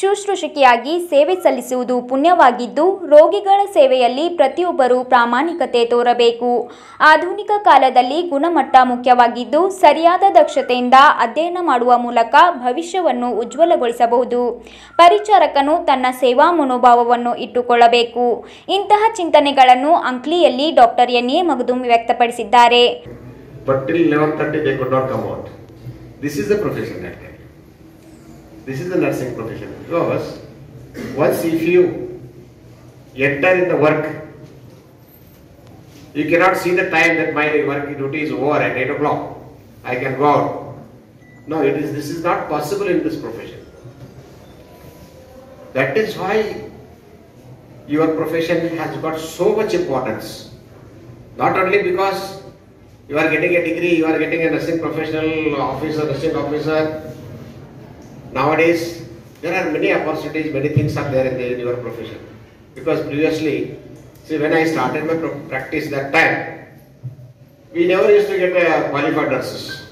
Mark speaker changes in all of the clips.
Speaker 1: ಶುಶ್ರೂಷಕಿಯಾಗಿ ಸೇವೆ ಸಲ್ಲಿಸುವುದು ಪುಣ್ಯವಾಗಿದ್ದು, ರೋಗಿಗಳ ಸೇವೆಯಲ್ಲಿ ಪ್ರತಿಯೊಬ್ಬರೂ ಪ್ರಾಮಾಣಿಕತೆ ತೋರಬೇಕು. ಆಧುನಿಕ ಕಾಲದಲ್ಲಿ ಗುಣಮಟ್ಟ ಮುಖ್ಯವಾಗಿದ್ದು, ಸರಿಯಾದ ದಕ್ಷತೆಯಿಂದ ಅಧ್ಯಯನ ಮಾಡುವ ಮೂಲಕ ಭವಿಷ್ಯವನ್ನು ಉಜ್ವಲಗೊಳಿಸಬಹುದು. ಪರಿಚಾರಕನು ತನ್ನ ಸೇವಾ ಮನೋಭಾವವನ್ನು ಇಟ್ಟುಕೊಳ್ಳಬೇಕು. ಇಂತಹ ಚಿಂತನೆಗಳನ್ನು ಅಂಕ್ಲಿಯಲ್ಲಿ ಡಾಕ್ಟರ್ ಎನ್. ಎ. ಮಗದುಂ ವ್ಯಕ್ತಪಡಿಸಿದ್ದಾರೆ.
Speaker 2: This is the nursing profession. Because once if you enter in the work, you cannot see the time that my work duty is over at 8 o'clock. I can go out. No, it is, this is not possible in this profession. That is why your profession has got so much importance. Not only because you are getting a degree, you are getting a nursing professional officer, nursing officer. Nowadays, there are many opportunities, many things are there in, the, in your profession. Because previously, see, when I started my practice that time, we never used to get a qualified nurses.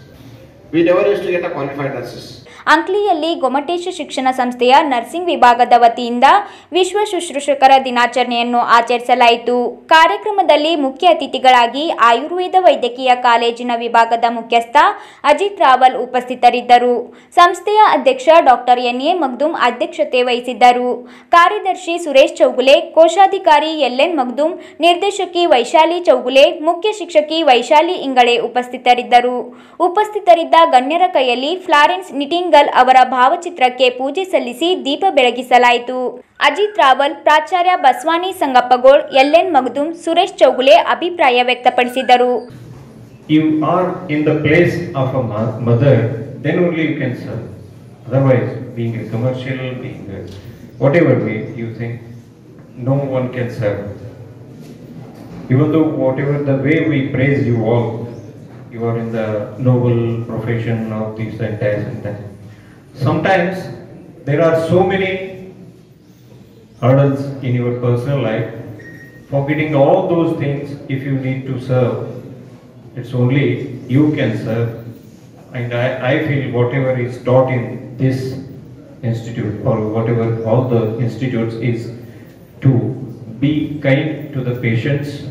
Speaker 2: We never used to get a qualified nurses.
Speaker 1: ಅಂಕ್ಲಿಯಲ್ಲಿ ಗೊಮಟೇಶ ಶಿಕ್ಷಣ ಸಂಸ್ಥೆಯ nursing ವಿಭಾಗದ ವತಿಯಿಂದ ವಿಶ್ವ ಶುಶ್ರೂಷಕರ ದಿನಾಚರಣೆಯನ್ನು ಆಚರಿಸಲಾಯಿತು. ಕಾರ್ಯಕ್ರಮದಲ್ಲಿ ಮುಖ್ಯ ಅತಿಥಿಗಳಾಗಿ ಆಯುರ್ವೇದ ವೈದ್ಯಕೀಯ ಕಾಲೇಜಿನ ವಿಭಾಗದ ಮುಖ್ಯಸ್ಥ ಅಜಿತ್ ರಾವಲ್ ಉಪಸ್ಥಿತರಿದ್ದರು. ಸಂಸ್ಥೆಯ ಅಧ್ಯಕ್ಷ ಡಾಕ್ಟರ್ ಎನ್ ಎ ಮಗ್ದುಮ್ ಅಧ್ಯಕ್ಷತೆ ವಹಿಸಿದ್ದರು. ಕಾರ್ಯದರ್ಶಿ ಸುರೇಶ್ ಚೌಗುಲೆ, ಕೋಶಾಧಿಕಾರಿ ಎಲ್ಎನ್ ಮಗ್ದುಮ್, ನಿರ್ದೇಶಕಿ ವೈಶಾಲಿ ಚೌಗುಲೆ, ಮುಖ್ಯ ಶಿಕ್ಷಕಿ ವೈಶಾಲಿ ಇಂಗಳೆ ಉಪಸ್ಥಿತರಿದ್ದರು. ಉಪಸ್ಥಿತರಿದ್ದ ಗಣ್ಯರ ಕೈಯಲ್ಲಿ ಫ್ಲಾರೆನ್ಸ್ ನಿಟಿಂಗಲ್ ಅವರ ಭಾವಚಿತ್ರಕ್ಕೆ ಪೂಜೆ ಸಲ್ಲಿಸಿ ದೀಪ ಬೆಳಗಿಸಲಾಯಿತು ಅಜಿತ್ ರಾವಲ್ ಪ್ರಾಚಾರ್ಯ ಬಸವಾನಿ ಸಂಗಪ್ಪಗೋಳ್ ಎಲ್ಎನ್ ಮಗದುಂ ಸುರೇಶ್ ಚೌಗುಲೆ ಅಭಿಪ್ರಾಯ ವ್ಯಕ್ತಪಡಿಸಿದರು.
Speaker 3: Otherwise, being a commercial, being a whatever way you think, no one can serve. Even though whatever the way we praise you all, you are in the noble profession of this and. Sometimes there are so many hurdles in your personal life. Forgetting all those things, if you need to serve, it's only you can serve. And I, I feel whatever is taught in this institute or whatever all the institutes is to be kind to the patients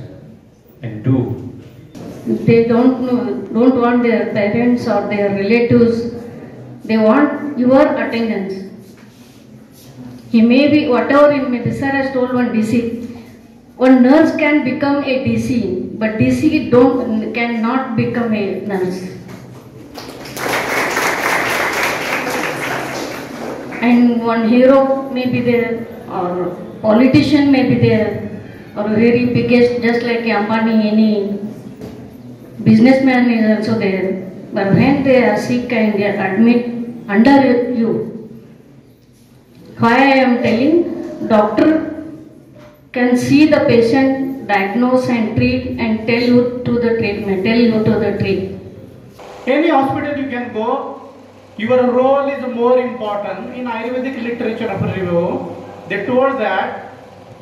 Speaker 3: and do
Speaker 4: they don't know, don't want their parents or their relatives they want your attendance. He may be whatever in may sir has told one dc one nurse can become a dc but dc don't cannot become a nurse. And one hero may be there or politician may be there or very biggest just like ambani any businessman is also there. But when they are sick and they are admit under you, why I am telling, doctor can see the patient, diagnose and treat and tell you to the treatment, tell you to the treat.
Speaker 5: Any hospital you can go, your role is more important. In Ayurvedic literature of review, they told that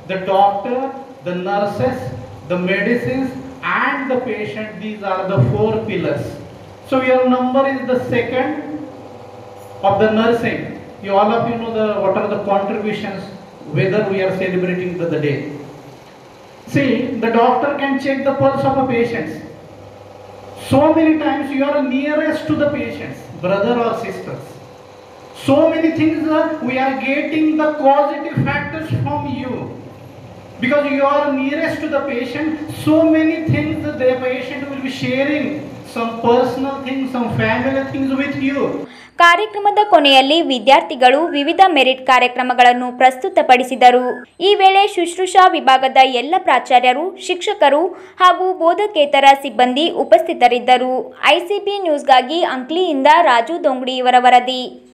Speaker 5: the doctor, the nurses, the medicines, and the patient, these are the four pillars. So your number is the second of the nursing. You all of you know the what are the contributions whether we are celebrating the, the day. See, the doctor can check the pulse of a patient. So many times you are nearest to the patients, brother or sisters. So many things uh, we are getting the causative factors from you. Because you are nearest to the patient, so many things the patient will be sharing
Speaker 1: ಕಾರ್ಯಕ್ರಮದ ಕೊನೆಯಲ್ಲಿ ವಿದ್ಯಾರ್ಥಿಗಳು ವಿವಿಧ merit ಕಾರ್ಯಕ್ರಮಗಳನ್ನು ಪ್ರಸ್ತುತಪಡಿಸಿದರು. ಈ ವೇಳೆ ಶುಶ್ರೂಷಾ ವಿಭಾಗದ ಎಲ್ಲ ಪ್ರಾಚಾರ್ಯರು, ಶಿಕ್ಷಕರು ಹಾಗೂ ಬೋಧಕೇತರ ಸಿಬ್ಬಂದಿ ಉಪಸ್ಥಿತರಿದ್ದರು. ಐಸಿಬಿ ನ್ಯೂಸ್ಗಾಗಿ ಅಂಕ್ಲಿಯಿಂದ ರಾಜು ದೊಂಗಡಿಯವರ ವರದಿ.